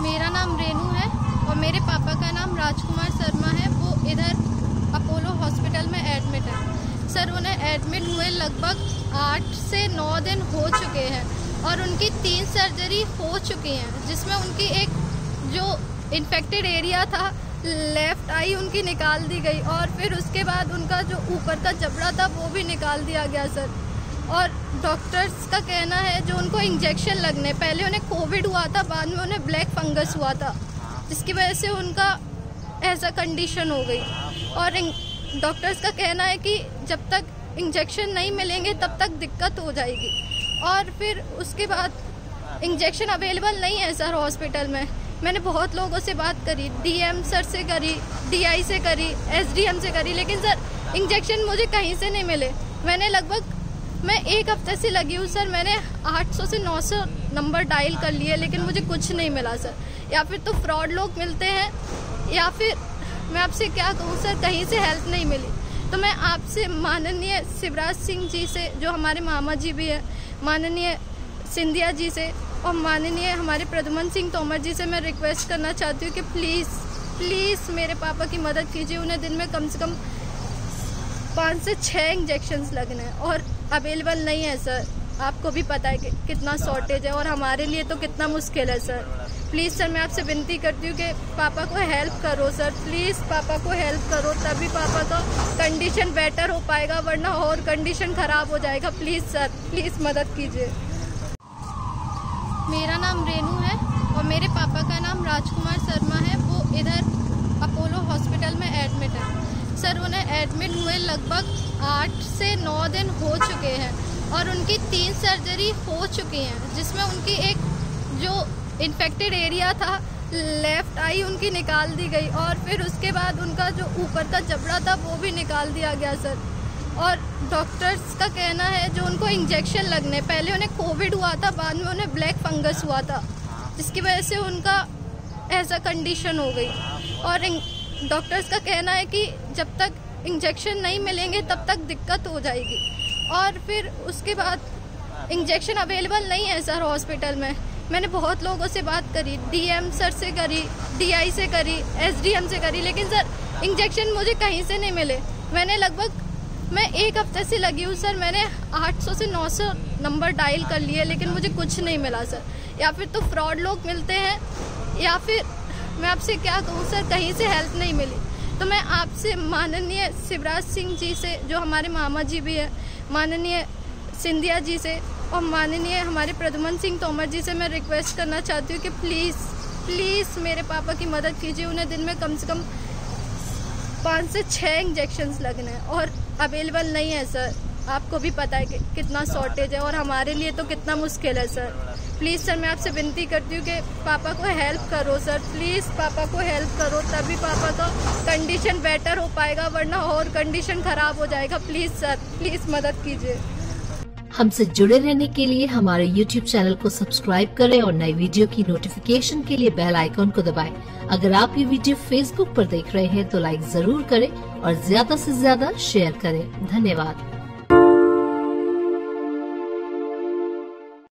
मेरा नाम रेनू है और मेरे पापा का नाम राजकुमार शर्मा है। वो इधर अपोलो हॉस्पिटल में एडमिट है। सर, उन्हें एडमिट हुए लगभग आठ से नौ दिन हो चुके हैं और उनकी तीन सर्जरी हो चुकी हैं, जिसमें उनकी एक जो इन्फेक्टेड एरिया था लेफ़्ट आई उनकी निकाल दी गई और फिर उसके बाद उनका जो ऊपर का जबड़ा था, वो भी निकाल दिया गया, सर। और डॉक्टर्स का कहना है जो उनको इंजेक्शन लगने, पहले उन्हें कोविड हुआ था, बाद में उन्हें ब्लैक फंगस हुआ था, जिसकी वजह से उनका ऐसा कंडीशन हो गई। और डॉक्टर्स का कहना है कि जब तक इंजेक्शन नहीं मिलेंगे, तब तक दिक्कत हो जाएगी। और फिर उसके बाद इंजेक्शन अवेलेबल नहीं है सर हॉस्पिटल में। मैंने बहुत लोगों से बात करी डीएम सर से करी डीआई से करी एसडीएम से करी, लेकिन सर इंजेक्शन मुझे कहीं से नहीं मिले। मैंने लगभग मैं एक हफ़्ते से लगी हूँ, सर। मैंने 800 से 900 नंबर डायल कर लिए, लेकिन मुझे कुछ नहीं मिला, सर। या फिर तो फ्रॉड लोग मिलते हैं, या फिर मैं आपसे क्या कहूँ, सर, कहीं से हेल्प नहीं मिली। तो मैं आपसे माननीय शिवराज सिंह जी से, जो हमारे मामा जी भी हैं, माननीय सिंधिया जी से, और माननीय हमारे प्रदुमन सिंह तोमर जी से मैं रिक्वेस्ट करना चाहती हूँ कि प्लीज़ प्लीज़ मेरे पापा की मदद कीजिए। उन्हें दिन में कम से कम पाँच से छः इंजेक्शन्स लगने हैं और अवेलेबल नहीं है सर आपको भी पता है कि कितना शॉर्टेज है और हमारे लिए तो कितना मुश्किल है सर प्लीज़ सर मैं आपसे विनती करती हूँ कि पापा को हेल्प करो सर प्लीज़ पापा को हेल्प करो, तभी पापा का कंडीशन बेटर हो पाएगा, वरना और कंडीशन ख़राब हो जाएगा. प्लीज़ सर प्लीज़ मदद कीजिए. मेरा नाम रेनू है और मेरे पापा का नाम राजकुमार शर्मा है. वो इधर अपोलो हॉस्पिटल में एडमिट है। सर उन्हें एडमिट हुए लगभग आठ से नौ दिन हो चुके हैं और उनकी तीन सर्जरी हो चुकी हैं, जिसमें उनकी एक जो इन्फेक्टेड एरिया था लेफ़्ट आई उनकी निकाल दी गई और फिर उसके बाद उनका जो ऊपर का जबड़ा था, वो भी निकाल दिया गया सर और डॉक्टर्स का कहना है जो उनको इंजेक्शन लगने, पहले उन्हें कोविड हुआ था, बाद में उन्हें ब्लैक फंगस हुआ था, जिसकी वजह से उनका ऐसा कंडीशन हो गई। और डॉक्टर्स का कहना है कि जब तक इंजेक्शन नहीं मिलेंगे, तब तक दिक्कत हो जाएगी। और फिर उसके बाद इंजेक्शन अवेलेबल नहीं है सर हॉस्पिटल में। मैंने बहुत लोगों से बात करी, डीएम सर से करी, डीआई से करी, एसडीएम से करी, लेकिन सर इंजेक्शन मुझे कहीं से नहीं मिले। मैंने लगभग, मैं एक हफ़्ते से लगी हूँ सर, मैंने 800 से 900 नंबर डायल कर लिए, लेकिन मुझे कुछ नहीं मिला सर। या फिर तो फ्रॉड लोग मिलते हैं, या फिर मैं आपसे क्या कहूँ, सर, कहीं से हेल्प नहीं मिली। तो मैं आपसे माननीय शिवराज सिंह जी से, जो हमारे मामा जी भी हैं, माननीय सिंधिया जी से और माननीय हमारे प्रदुमन सिंह तोमर जी से मैं रिक्वेस्ट करना चाहती हूँ कि प्लीज़ प्लीज़ मेरे पापा की मदद कीजिए। उन्हें दिन में कम से कम पाँच से छः इंजेक्शन्स लगने हैं और अवेलेबल नहीं है, सर। आपको भी पता है कि कितना शॉर्टेज है और हमारे लिए तो कितना मुश्किल है, सर। प्लीज़ सर, मैं आपसे विनती करती हूँ कि पापा को हेल्प करो सर। प्लीज़ पापा को हेल्प करो, तभी पापा का कंडीशन बेटर हो पाएगा, वरना और कंडीशन ख़राब हो जाएगा। प्लीज़ सर, प्लीज़ मदद कीजिए। हमसे जुड़े रहने के लिए हमारे YouTube चैनल को सब्सक्राइब करें और नई वीडियो की नोटिफिकेशन के लिए बेल आइकॉन को दबाएँ। अगर आप ये वीडियो Facebook पर देख रहे हैं तो लाइक ज़रूर करें और ज़्यादा से ज़्यादा शेयर करें। धन्यवाद।